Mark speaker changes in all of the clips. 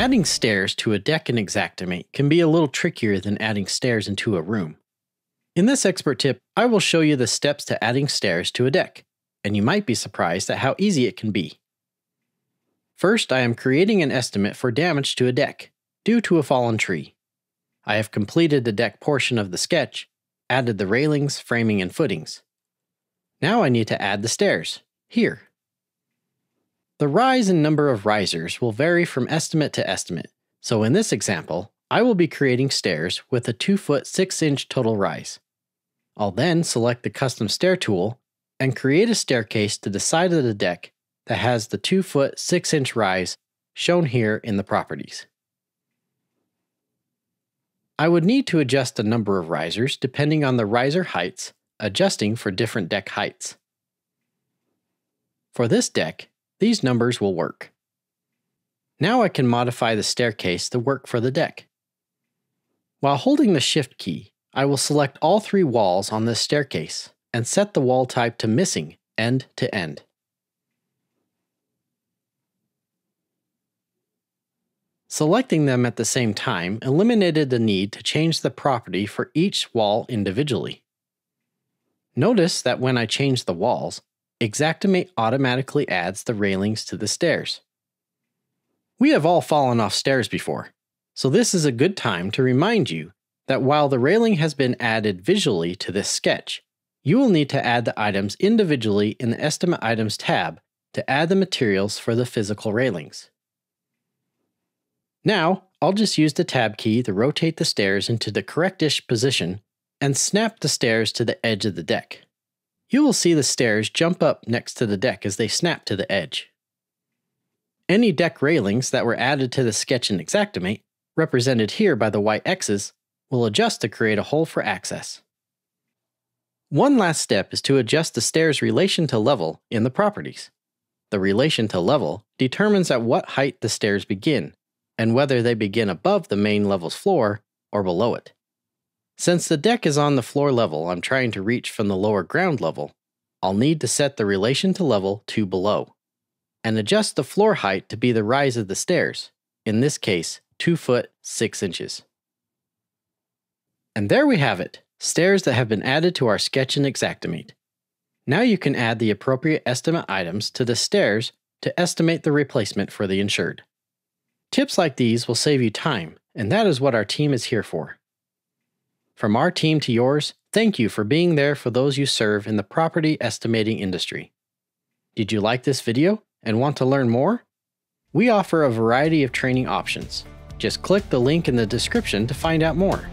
Speaker 1: Adding stairs to a deck in Xactimate can be a little trickier than adding stairs into a room. In this expert tip, I will show you the steps to adding stairs to a deck, and you might be surprised at how easy it can be. First, I am creating an estimate for damage to a deck, due to a fallen tree. I have completed the deck portion of the sketch, added the railings, framing, and footings. Now I need to add the stairs, here. The rise and number of risers will vary from estimate to estimate, so in this example, I will be creating stairs with a 2 foot 6 inch total rise. I'll then select the custom stair tool and create a staircase to the side of the deck that has the 2 foot 6 inch rise shown here in the properties. I would need to adjust the number of risers depending on the riser heights, adjusting for different deck heights. For this deck, these numbers will work. Now I can modify the staircase to work for the deck. While holding the Shift key, I will select all three walls on this staircase and set the wall type to missing, end to end. Selecting them at the same time eliminated the need to change the property for each wall individually. Notice that when I change the walls, Xactimate automatically adds the railings to the stairs. We have all fallen off stairs before, so this is a good time to remind you that while the railing has been added visually to this sketch, you will need to add the items individually in the Estimate Items tab to add the materials for the physical railings. Now, I'll just use the tab key to rotate the stairs into the correctish position and snap the stairs to the edge of the deck. You will see the stairs jump up next to the deck as they snap to the edge. Any deck railings that were added to the sketch in Xactimate, represented here by the white X's, will adjust to create a hole for access. One last step is to adjust the stairs relation to level in the properties. The relation to level determines at what height the stairs begin and whether they begin above the main level's floor or below it. Since the deck is on the floor level I'm trying to reach from the lower ground level, I'll need to set the relation to level to below, and adjust the floor height to be the rise of the stairs, in this case 2 foot 6 inches. And there we have it, stairs that have been added to our sketch in Xactimate. Now you can add the appropriate estimate items to the stairs to estimate the replacement for the insured. Tips like these will save you time, and that is what our team is here for. From our team to yours, thank you for being there for those you serve in the property estimating industry. Did you like this video and want to learn more? We offer a variety of training options. Just click the link in the description to find out more.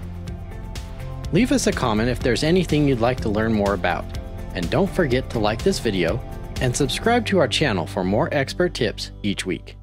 Speaker 1: Leave us a comment if there's anything you'd like to learn more about. And don't forget to like this video and subscribe to our channel for more expert tips each week.